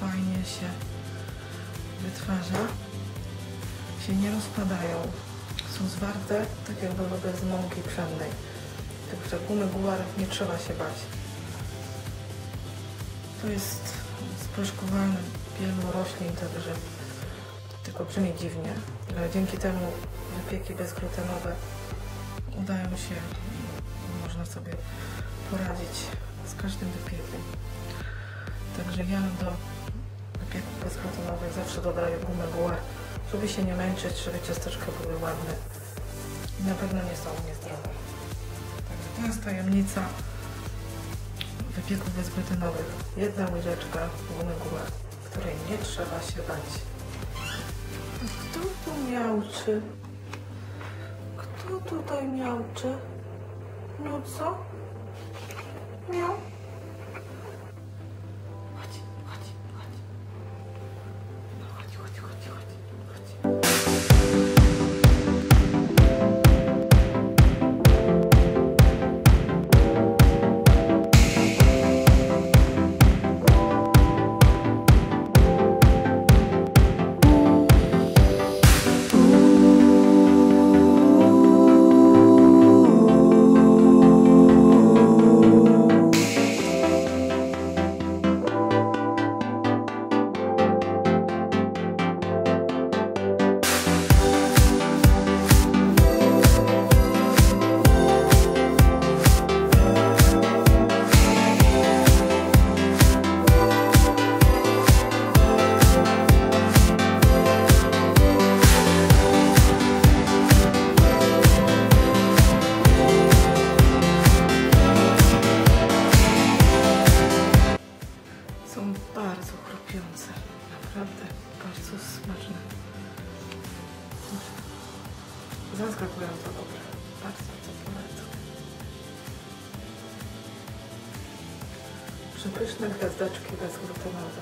fajnie się wytwarza. Się nie rozpadają. Są zwarte, tak jakby bez mąki pszennej. Także gumy gularek nie trzeba się bać. To jest sproszkowany wielu roślin, także tylko brzmi dziwnie, ale dzięki temu wypieki bezglutenowe udają się, można sobie poradzić z każdym wypiekiem. Także ja do wypieków bezglutenowych zawsze dodaję gumę guar, żeby się nie męczyć, żeby ciasteczka były ładne i na pewno nie są niezdrowe. Także to jest tajemnica wypieków bezglutenowych. Jedna łyżeczka gumy guar, której nie trzeba się bać. Kto tu miałczy? Kto tutaj miałczy? No co? Przepyszne gwiazdeczki bezglutenowe.